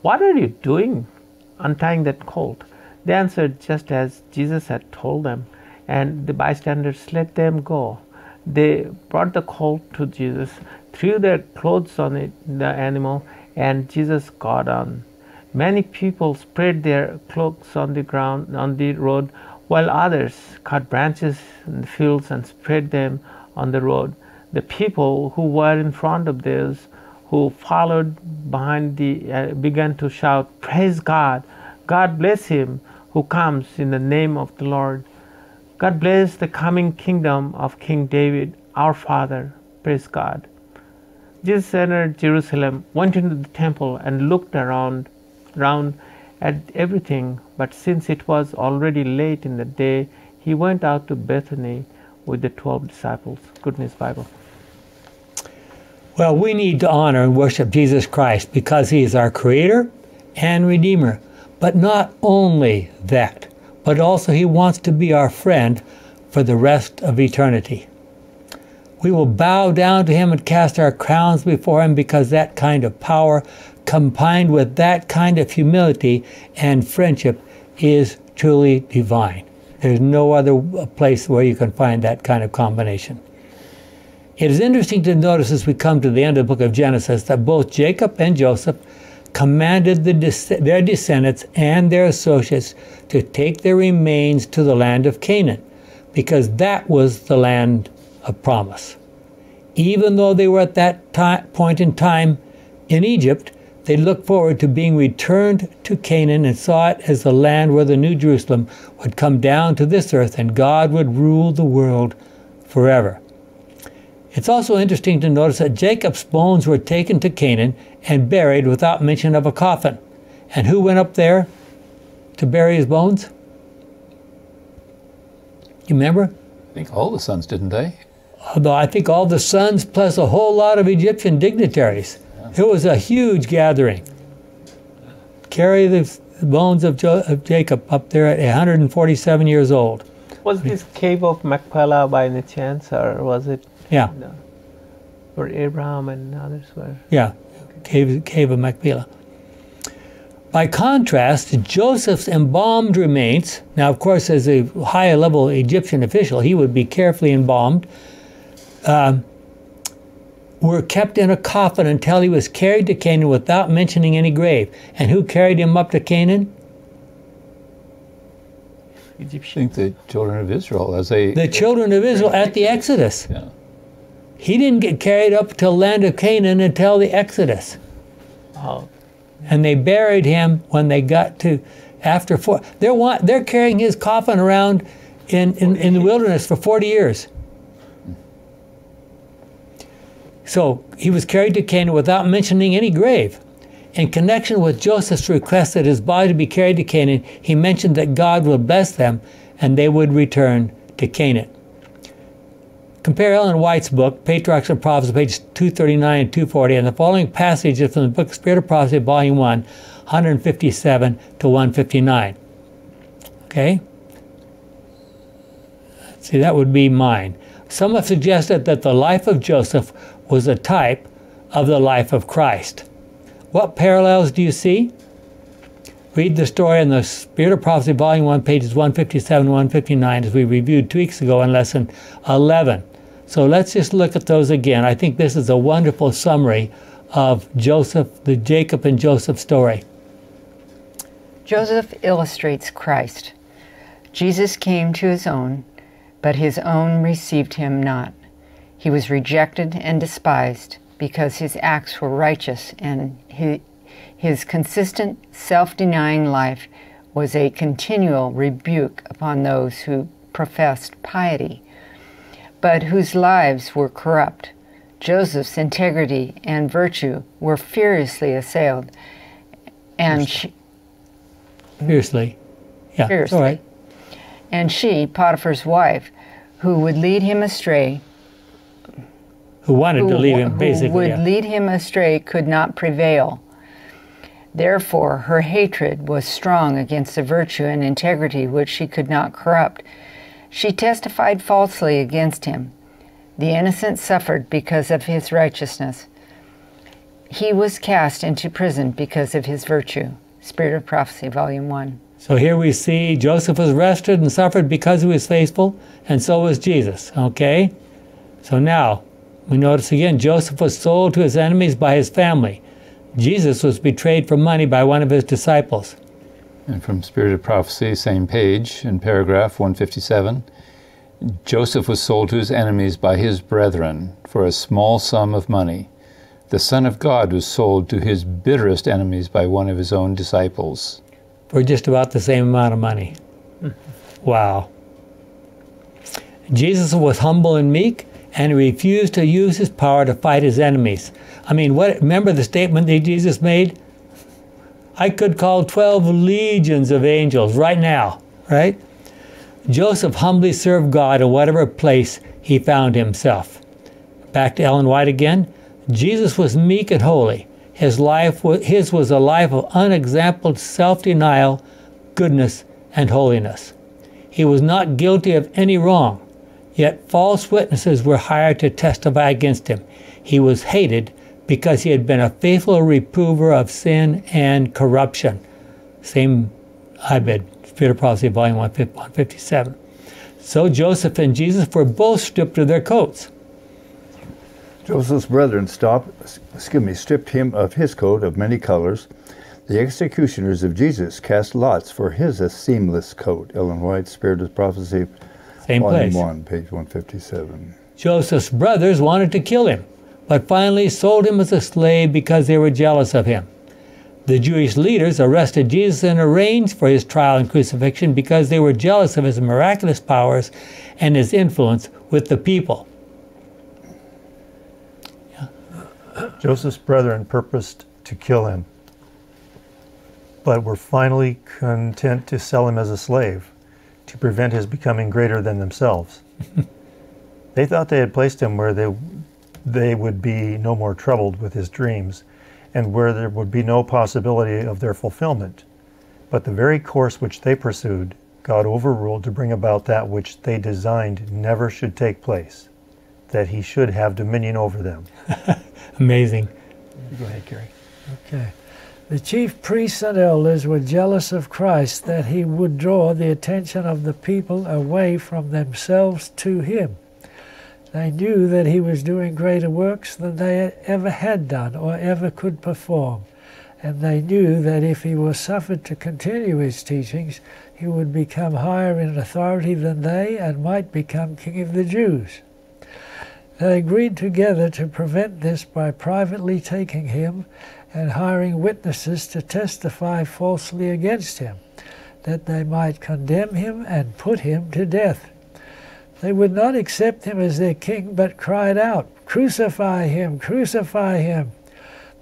What are you doing untying that colt? They answered just as Jesus had told them, and the bystanders let them go. They brought the colt to Jesus, threw their clothes on it, the animal, and Jesus got on. Many people spread their cloaks on the ground on the road, while others cut branches in the fields and spread them on the road. The people who were in front of those who followed behind the uh, began to shout, "Praise God! God bless him who comes in the name of the Lord! God bless the coming kingdom of King David, our Father! Praise God!" Jesus entered Jerusalem, went into the temple, and looked around, round at everything. But since it was already late in the day, he went out to Bethany with the twelve disciples. Good News Bible. Well, we need to honor and worship Jesus Christ because he is our creator and redeemer. But not only that, but also he wants to be our friend for the rest of eternity. We will bow down to him and cast our crowns before him because that kind of power combined with that kind of humility and friendship is truly divine. There's no other place where you can find that kind of combination. It is interesting to notice as we come to the end of the book of Genesis that both Jacob and Joseph commanded the, their descendants and their associates to take their remains to the land of Canaan, because that was the land of promise. Even though they were at that point in time in Egypt, they looked forward to being returned to Canaan and saw it as the land where the New Jerusalem would come down to this earth and God would rule the world forever. It's also interesting to notice that Jacob's bones were taken to Canaan and buried without mention of a coffin. And who went up there to bury his bones? You remember? I think all the sons, didn't they? Although I think all the sons plus a whole lot of Egyptian dignitaries. It was a huge gathering. Carry the bones of, jo- of Jacob up there at 147 years old. Was this cave of Machpelah by any chance, or was it Yeah, no, where Abraham and others were? yeah, cave, cave of Machpelah. By contrast, Joseph's embalmed remains, now, of course, as a high level Egyptian official, he would be carefully embalmed, um, were kept in a coffin until he was carried to Canaan without mentioning any grave. And who carried him up to Canaan? Egyptians. I think the children of Israel as they. The children of Israel at the Exodus. yeah. He didn't get carried up to the land of Canaan until the Exodus. Oh, and they buried him when they got to after four. They're wa- they're carrying his coffin around in, in, in the wilderness for 40 years. So he was carried to Canaan without mentioning any grave. In connection with Joseph's request that his body be carried to Canaan, he mentioned that God would bless them and they would return to Canaan. Compare Ellen White's book, Patriarchs and Prophets, pages 239 and 240, and the following passages from the book Spirit of Prophecy, Volume 1, 157 to 159. Okay? See, that would be mine. Some have suggested that the life of Joseph was a type of the life of Christ. What parallels do you see? Read the story in the Spirit of Prophecy, Volume 1, pages 157 159, as we reviewed two weeks ago in Lesson 11. So let's just look at those again. I think this is a wonderful summary of Joseph, the Jacob and Joseph story. Joseph illustrates Christ. Jesus came to his own, but his own received him not. He was rejected and despised because his acts were righteous and his, his consistent self denying life was a continual rebuke upon those who professed piety, but whose lives were corrupt. Joseph's integrity and virtue were furiously assailed, and she, Fiercely. Yeah, Fiercely. right. and she, Potiphar's wife, who would lead him astray, Who wanted who, to leave him, basically. who would yeah. lead him astray, could not prevail. Therefore, her hatred was strong against the virtue and integrity which she could not corrupt. She testified falsely against him. The innocent suffered because of his righteousness. He was cast into prison because of his virtue. Spirit of Prophecy, Volume 1. So here we see Joseph was arrested and suffered because he was faithful, and so was Jesus. Okay? So now, we notice again Joseph was sold to his enemies by his family. Jesus was betrayed for money by one of his disciples. And from Spirit of Prophecy, same page, in paragraph 157, Joseph was sold to his enemies by his brethren for a small sum of money. The Son of God was sold to his bitterest enemies by one of his own disciples. for just about the same amount of money. Hmm. Wow. Jesus was humble and meek and he refused to use his power to fight his enemies. I mean, what remember the statement that Jesus made? I could call 12 legions of angels right now, right? Joseph humbly served God in whatever place he found himself. Back to Ellen White again. Jesus was meek and holy. His life was, his was a life of unexampled self-denial, goodness, and holiness. He was not guilty of any wrong, yet false witnesses were hired to testify against him. He was hated because he had been a faithful reprover of sin and corruption. Same Ibid, Spirit of Prophecy, Volume 157. So Joseph and Jesus were both stripped of their coats. Joseph's brethren stopped, excuse me, stripped him of his coat of many colors. The executioners of Jesus cast lots for his seamless coat. Ellen White, Spirit of Prophecy, Same Volume place. 1, page 157. Joseph's brothers wanted to kill him, but finally sold him as a slave because they were jealous of him. The Jewish leaders arrested Jesus and arranged for his trial and crucifixion because they were jealous of his miraculous powers and his influence with the people. Joseph's brethren purposed to kill him, but were finally content to sell him as a slave to prevent his becoming greater than themselves. they thought they had placed him where they, they would be no more troubled with his dreams and where there would be no possibility of their fulfillment. But the very course which they pursued, God overruled to bring about that which they designed never should take place, that he should have dominion over them. Amazing. Go ahead, Gary. Okay. The chief priests and elders were jealous of Christ that he would draw the attention of the people away from themselves to him. They knew that he was doing greater works than they ever had done or ever could perform. And they knew that if he were suffered to continue his teachings, he would become higher in authority than they and might become king of the Jews. They agreed together to prevent this by privately taking him and hiring witnesses to testify falsely against him, that they might condemn him and put him to death. They would not accept him as their king, but cried out, Crucify him! Crucify him!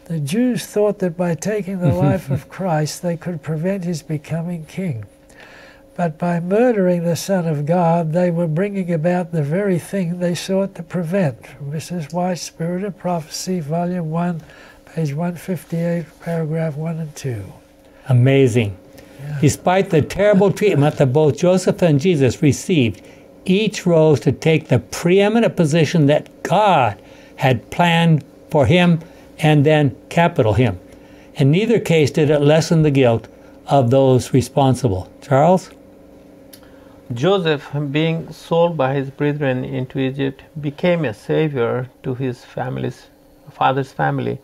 The Jews thought that by taking the mm-hmm. life of Christ they could prevent his becoming king. But by murdering the Son of God, they were bringing about the very thing they sought to prevent. Mrs. White's Spirit of Prophecy, Volume 1, page 158, paragraph 1 and 2. Amazing. Despite the terrible treatment that both Joseph and Jesus received, each rose to take the preeminent position that God had planned for him and then capital him. In neither case did it lessen the guilt of those responsible. Charles? Joseph, being sold by his brethren into Egypt, became a savior to his family's father's family.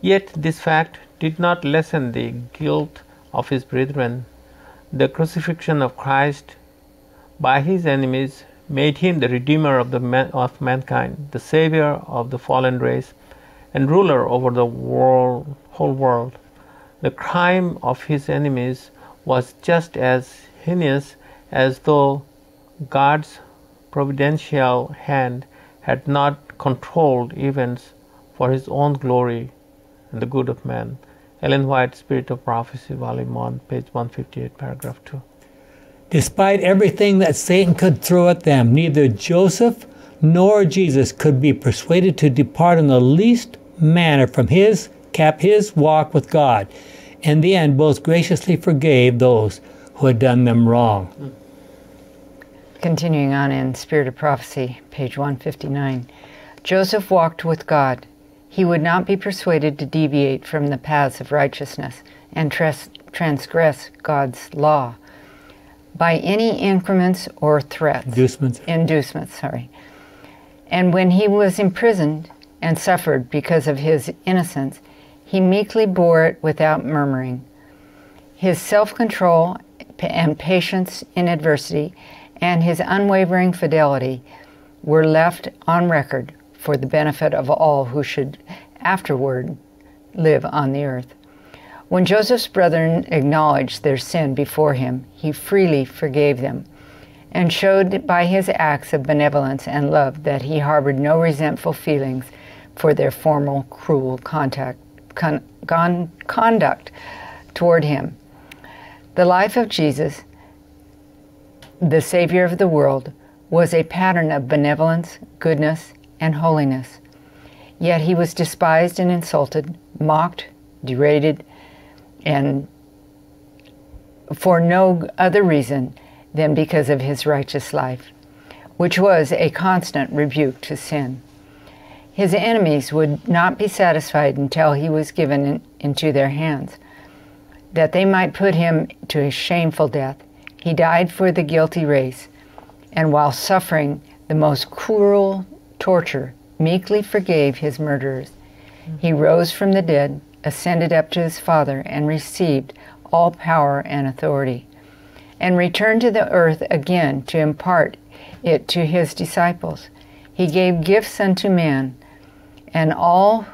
Yet this fact did not lessen the guilt of his brethren. The crucifixion of Christ by his enemies made him the redeemer of the man, of mankind, the savior of the fallen race, and ruler over the world, whole world. The crime of his enemies was just as heinous as though God's providential hand had not controlled events for his own glory and the good of man. Ellen White, Spirit of Prophecy, Volume 1, page 158, paragraph 2. Despite everything that Satan could throw at them, neither Joseph nor Jesus could be persuaded to depart in the least manner from his cap his walk with God. In the end, both graciously forgave those who had done them wrong. Continuing on in Spirit of Prophecy, page 159. Joseph walked with God. He would not be persuaded to deviate from the paths of righteousness and trans- transgress God's law by any increments or threats. Inducements. Inducements, sorry. And when he was imprisoned and suffered because of his innocence, he meekly bore it without murmuring. His self control and patience in adversity and his unwavering fidelity were left on record for the benefit of all who should afterward live on the earth. When Joseph's brethren acknowledged their sin before him, he freely forgave them and showed by his acts of benevolence and love that he harbored no resentful feelings for their formal cruel contact, con, con, conduct toward him. The life of Jesus, the Savior of the world, was a pattern of benevolence, goodness, and holiness. Yet he was despised and insulted, mocked, derided, and for no other reason than because of his righteous life, which was a constant rebuke to sin. His enemies would not be satisfied until he was given in, into their hands, that they might put him to a shameful death. He died for the guilty race, and while suffering the most cruel torture, meekly forgave his murderers. He rose from the dead, ascended up to his Father, and received all power and authority, and returned to the earth again to impart it to his disciples. He gave gifts unto men, and all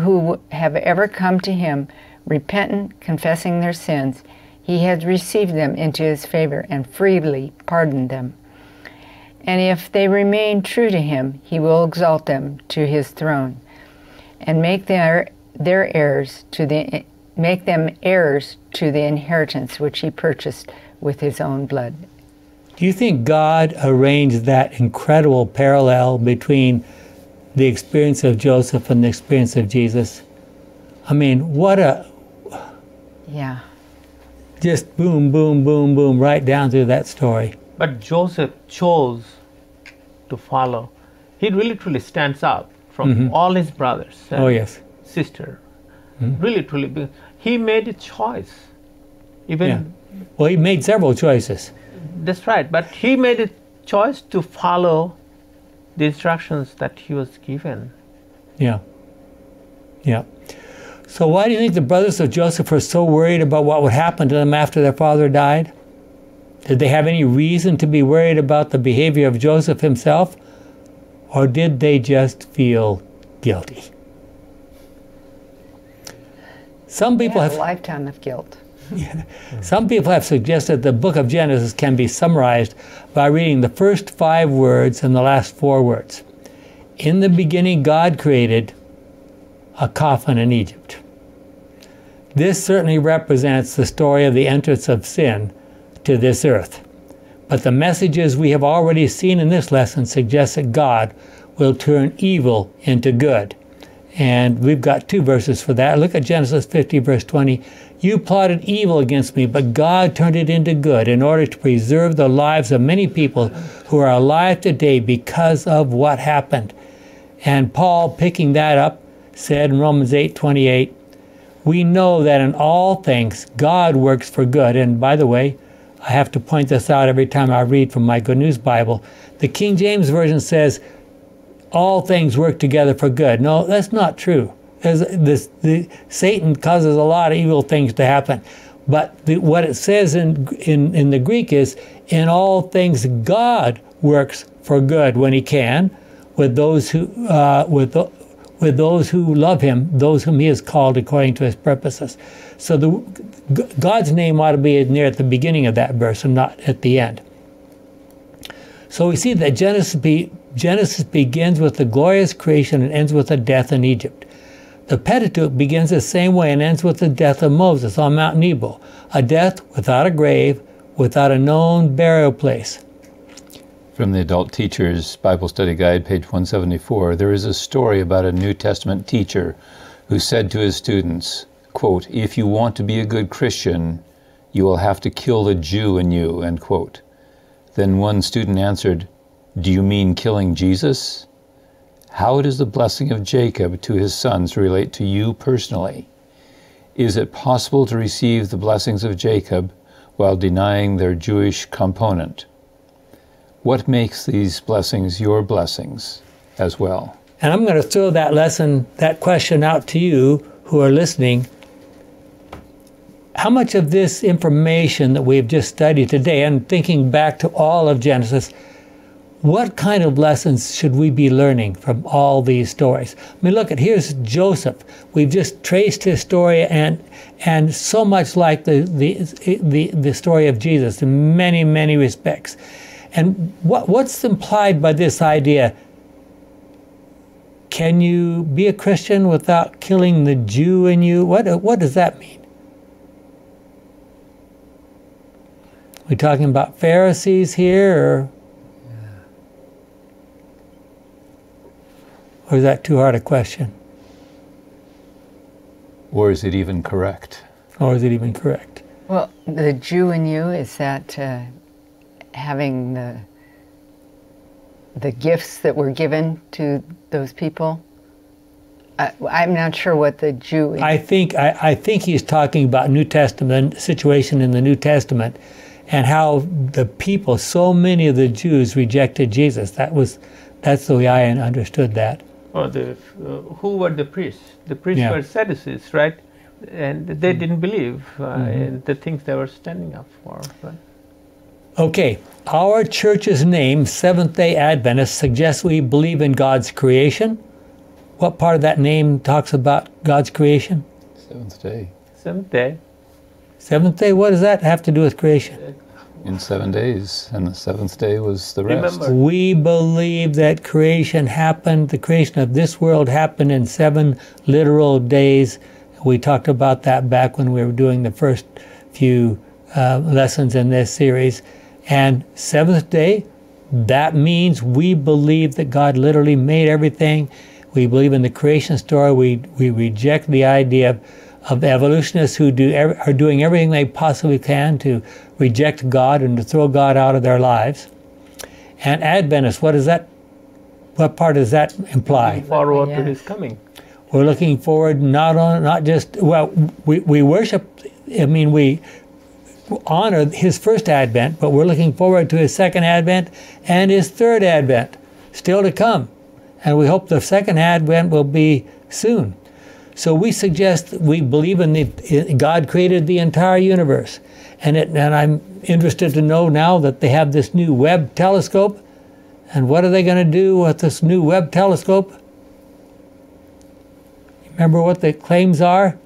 who have ever come to him, repentant, confessing their sins, he has received them into his favor and freely pardoned them. And if they remain true to him, he will exalt them to his throne and make their, their heirs to the make them heirs to the inheritance which he purchased with his own blood. Do you think God arranged that incredible parallel between the experience of Joseph and the experience of Jesus? I mean, what a Yeah. just boom, boom, boom, boom, right down through that story. But Joseph chose to follow. He really truly stands out from mm-hmm. all his brothers Oh, yes. Sister. Hmm? Really truly, he made a choice. Even Yeah. Well, he made several choices. that's right, but he made a choice to follow the instructions that he was given. Yeah. Yeah. So, why do you think the brothers of Joseph were so worried about what would happen to them after their father died? Did they have any reason to be worried about the behavior of Joseph himself? Or did they just feel guilty? Some people Yeah, have a lifetime of guilt. Some people have suggested the book of Genesis can be summarized by reading the first five words and the last four words. In the beginning, God created a coffin in Egypt. This certainly represents the story of the entrance of sin to this earth. But the messages we have already seen in this lesson suggest that God will turn evil into good. And we've got two verses for that. Look at Genesis 50, verse 20. You plotted evil against me, but God turned it into good in order to preserve the lives of many people who are alive today because of what happened. And Paul, picking that up, said in Romans 8, 28, we know that in all things God works for good. And by the way, I have to point this out every time I read from my Good News Bible. The King James Version says, all things work together for good. No, that's not true. This, the, Satan causes a lot of evil things to happen. But the, what it says in, in, in the Greek is, in all things God works for good when he can, with those who, uh, with, the, with those who love him, those whom he has called according to his purposes. So the, God's name ought to be near at the beginning of that verse and not at the end. So we see that Genesis, Genesis begins with the glorious creation and ends with the death in Egypt. The Pentateuch begins the same way and ends with the death of Moses on Mount Nebo, a death without a grave, without a known burial place. From the Adult Teacher's Bible Study Guide, page 174, there is a story about a New Testament teacher who said to his students, quote, If you want to be a good Christian, you will have to kill the Jew in you, end quote. Then one student answered, Do you mean killing Jesus? How does the blessing of Jacob to his sons relate to you personally? Is it possible to receive the blessings of Jacob while denying their Jewish component? What makes these blessings your blessings as well? And I'm going to throw that lesson, that question out to you who are listening. How much of this information that we've just studied today, and thinking back to all of Genesis, what kind of lessons should we be learning from all these stories? I mean, look at here's Joseph. We've just traced his story, and and so much like the the the, the story of Jesus in many many respects. And what what's implied by this idea? Can you be a Christian without killing the Jew in you? What what does that mean? We're talking about Pharisees here, or or is that too hard a question? Or is it even correct? Or is it even correct? Well, the Jew in you is that uh, having the the gifts that were given to those people. I, I'm not sure what the Jew. In I think I, I think he's talking about New Testament situation in the New Testament, and how the people, so many of the Jews rejected Jesus. That was That's the way I understood that. Or the uh, who were the priests? The priests Yeah. were Sadducees, right? And they didn't believe uh, Mm-hmm. in the things they were standing up for. But Okay, our church's name, Seventh day Adventist, suggests we believe in God's creation. What part of that name talks about God's creation? Seventh day. seventh day, Seventh day, what does that have to do with creation? In seven days, and the seventh day was the rest. Remember. We believe that creation happened, the creation of this world happened in seven literal days. We talked about that back when we were doing the first few uh, lessons in this series. And seventh day, that means we believe that God literally made everything. We believe in the creation story. We, we reject the idea of, of evolutionists who do ev- are doing everything they possibly can to reject God and to throw God out of their lives. And Adventists, what does that? What part does that imply? forward to Yes. his coming. We're looking forward not on not just well, we, we worship. I mean, we honor his first advent, but we're looking forward to his second advent and his third advent, still to come. And we hope the second advent will be soon. So we suggest we believe in the God created the entire universe, and it, and I'm interested to know now that they have this new Webb telescope, and what are they going to do with this new Webb telescope? Remember what the claims are?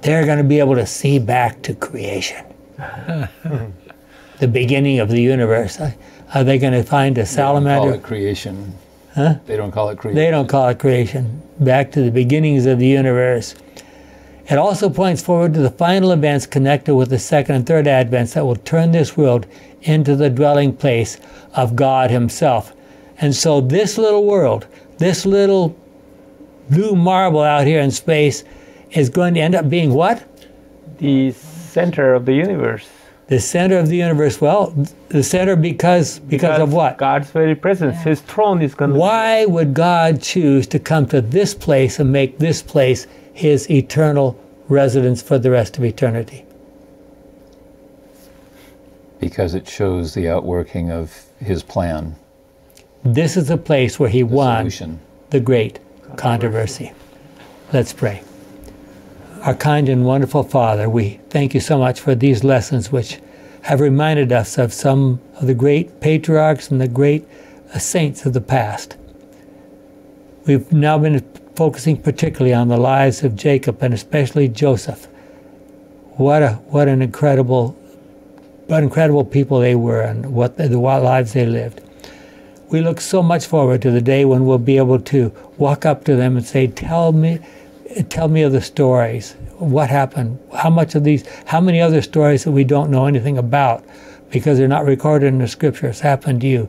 They're going to be able to see back to creation, the beginning of the universe. Are they going to find a They don't call salamander? it creation. Huh? They don't call it creation. They don't call it creation. Back to the beginnings of the universe. It also points forward to the final events connected with the second and third advents that will turn this world into the dwelling place of God Himself. And so, this little world, this little blue marble out here in space, is going to end up being what? The center of the universe. The center of the universe. Well, the center because because, of what? God's very presence. His throne is going to Why would God choose to come to this place and make this place his eternal residence for the rest of eternity? because it shows the outworking of his plan, This is the place where he the won solution. the great controversy. Let's pray. Our kind and wonderful Father, we thank you so much for these lessons which have reminded us of some of the great patriarchs and the great uh, saints of the past. We've now been focusing particularly on the lives of Jacob and especially Joseph. What a what an incredible what incredible people they were and what the, lives they lived. We look so much forward to the day when we'll be able to walk up to them and say, "Tell me, tell me of the stories. What happened? How much of these? How many other stories that we don't know anything about because they're not recorded in the scriptures happened to you?"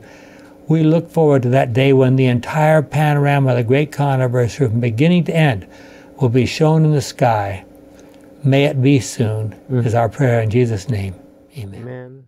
We look forward to that day when the entire panorama of the great controversy, from beginning to end, will be shown in the sky. May it be soon, mm-hmm. is our prayer in Jesus' name. Amen. Amen.